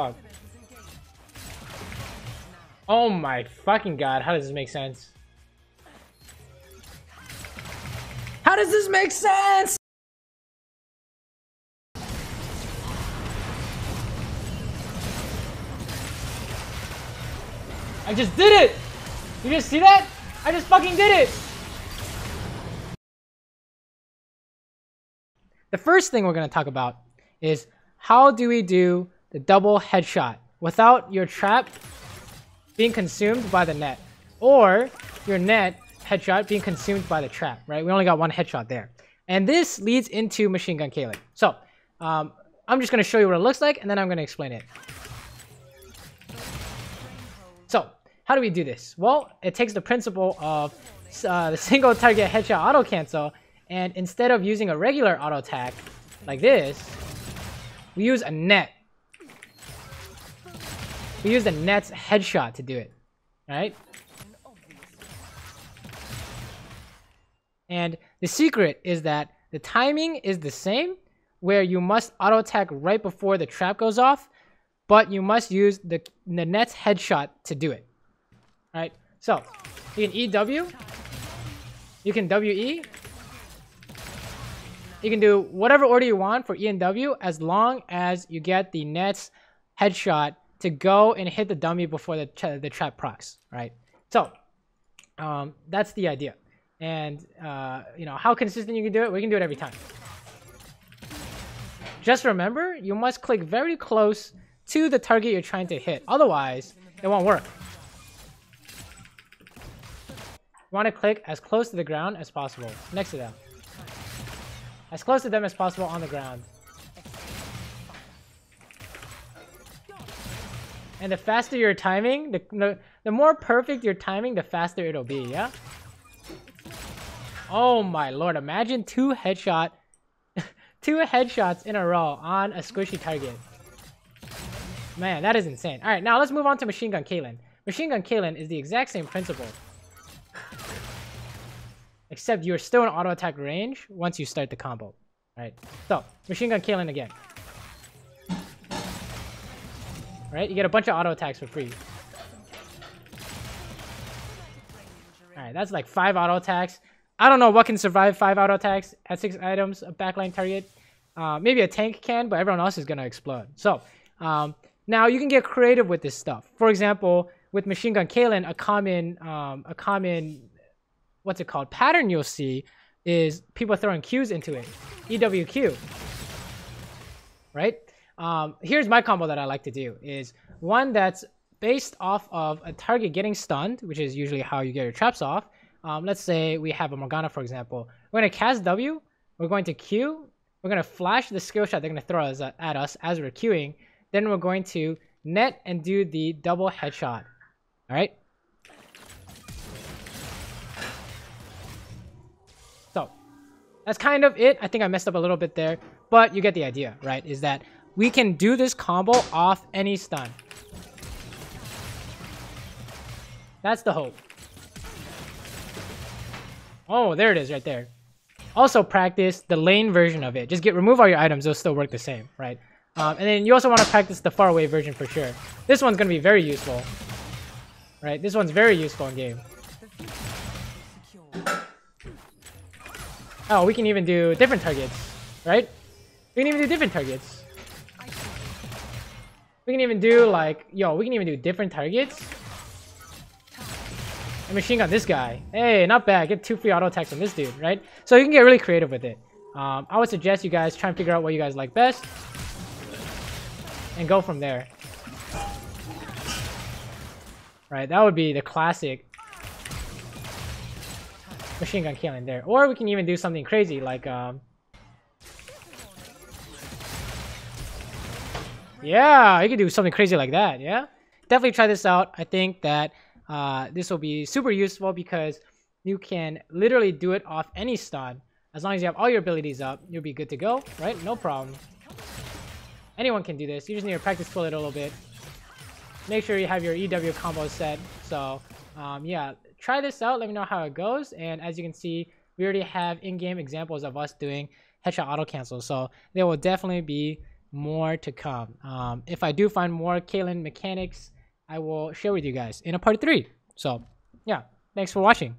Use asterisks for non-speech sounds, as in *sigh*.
Fuck. Oh my fucking god, how does this make sense? How does this make sense? I just did it! You just see that? I just fucking did it! The first thing we're to talk about is how do we do the double headshot without your trap being consumed by the net or your net headshot being consumed by the trap, right? We only got one headshot there. And this leads into Machine Gun Caitlyn. So, um, I'm just going to show you what it looks like and then I'm going to explain it. So, how do we do this? Well, it takes the principle of uh, the *laughs* single target headshot auto cancel and instead of using a regular auto attack like this, we use a net. We use the net's headshot to do it, right? And the secret is that the timing is the same, where you must auto attack right before the trap goes off, but you must use the, the net's headshot to do it. Right? So, you can EW, you can WE, you can do whatever order you want for E and W as long as you get the net's headshot to go and hit the dummy before the, tra the trap procs, right? So, um, that's the idea. And, uh, you know, how consistent you can do it, we can do it every time. Just remember, you must click very close to the target you're trying to hit. Otherwise, it won't work. You want to click as close to the ground as possible, next to them. As close to them as possible on the ground. And the faster your timing, the, the, the more perfect your timing, the faster it'll be, yeah? Oh my lord, imagine two headshot, *laughs* two headshots in a row on a squishy target. Man, that is insane. Alright, now let's move on to Machine Gun Caitlyn. Machine Gun Caitlyn is the exact same principle. *sighs* Except you're still in auto attack range once you start the combo. Alright, so, Machine Gun Caitlyn again. Right, you get a bunch of auto attacks for free. Alright, that's like 5 auto attacks. I don't know what can survive 5 auto attacks at 6 items, a backline target. Uh, maybe a tank can, but everyone else is going to explode. So, um, now you can get creative with this stuff. For example, with Machine Gun Caitlyn, a common, um, a common what's it called pattern you'll see is people throwing Qs into it. EWQ. Right? Um, here's my combo that I like to do is one that's based off of a target getting stunned, which is usually how you get your traps off. Um, let's say we have a Morgana, for example. We're going to cast W. We're going to Q. We're going to flash the skill shot they're going to throw us at us as we're queuing. Then we're going to net and do the double headshot. All right? So, that's kind of it. I think I messed up a little bit there, but you get the idea, right? Is that we can do this combo off any stun. That's the hope. Oh, there it is right there. Also practice the lane version of it. Just get remove all your items, it'll still work the same, right? Um, and then you also want to practice the far away version for sure. This one's going to be very useful. Right? This one's very useful in game. Oh, we can even do different targets, right? We can even do different targets. We can even do like, yo, we can even do different targets. And machine gun this guy. Hey, not bad. Get two free auto attacks on this dude, right? So you can get really creative with it. Um, I would suggest you guys try and figure out what you guys like best. And go from there. Right, that would be the classic machine gun killing there. Or we can even do something crazy like um Yeah, you can do something crazy like that, yeah? Definitely try this out. I think that uh, this will be super useful because you can literally do it off any stun. As long as you have all your abilities up, you'll be good to go, right? No problem. Anyone can do this. You just need to practice pull it a little bit. Make sure you have your EW combo set. So, um, yeah, try this out. Let me know how it goes. And as you can see, we already have in-game examples of us doing headshot auto cancel. So there will definitely be more to come. Um, if I do find more Caitlyn mechanics, I will share with you guys in a part three. So, yeah, thanks for watching.